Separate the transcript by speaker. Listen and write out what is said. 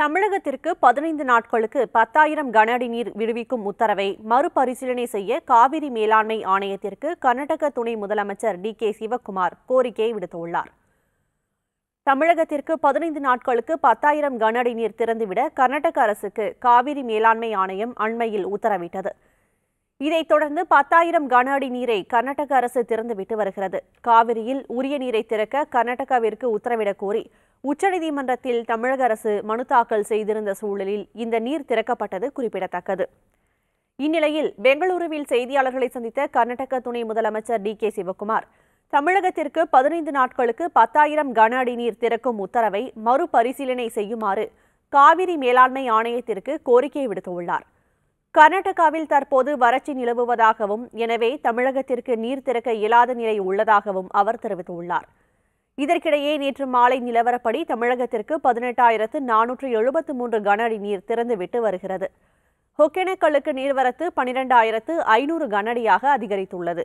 Speaker 1: தமிழகத்திற்கு பதினைந்து நாட்களுக்கு பத்தாயிரம் கன அடி நீர் விடுவிக்கும் உத்தரவை மறுபரிசீலனை செய்ய காவிரி மேலாண்மை ஆணையத்திற்கு கர்நாடக துணை முதலமைச்சர் டி கே சிவக்குமார் கோரிக்கை விடுத்துள்ளார். தமிழகத்திற்கு பதினைந்து நாட்களுக்கு பத்தாயிரம் கன அடி நீர் திறந்துவிட கர்நாடக அரசுக்கு காவிரி மேலாண்மை ஆணையம் அண்மையில் உத்தரவிட்டது. இதைத் தொடர்ந்து பத்தாயிரம் கன அடி நீரை கர்நாடக அரசு திறந்துவிட்டு வருகிறது. காவிரியில் உரிய நீரை திறக்க கர்நாடகாவிற்கு உத்தரவிடக் கோரி உச்சநீதிமன்றத்தில் தமிழக அரசு மனு தாக்கல் செய்திருந்த சூழலில் இந்த நீர் திறக்கப்பட்டது குறிப்பிடத்தக்கது. இந்நிலையில் பெங்களூருவில் செய்தியாளர்களை சந்தித்த கர்நாடக துணை முதலமைச்சர் டி கே சிவகுமார் தமிழகத்திற்கு பதினைந்து நாட்களுக்கு பத்தாயிரம் கன அடி நீர் திறக்கும் உத்தரவை மறுபரிசீலனை செய்யுமாறு காவிரி மேலாண்மை ஆணையத்திற்கு கோரிக்கை விடுத்துள்ளார். கர்நாடகாவில் தற்போது வறட்சி நிலவுவதாகவும் எனவே தமிழகத்திற்கு நீர் திறக்க இயலாத நிலை உள்ளதாகவும் அவர் தெரிவித்துள்ளார். இதற்கிடையே நேற்று மாலை நிலவரப்படி தமிழகத்திற்கு பதினெட்டாயிரத்து நானூற்று எழுபத்து மூன்று கன அடி நீர் திறந்துவிட்டு வருகிறது. ஒகேனக்கலுக்கு நீர்வரத்து பனிரெண்டாயிரத்து ஐநூறு கன அடியாக அதிகரித்துள்ளது.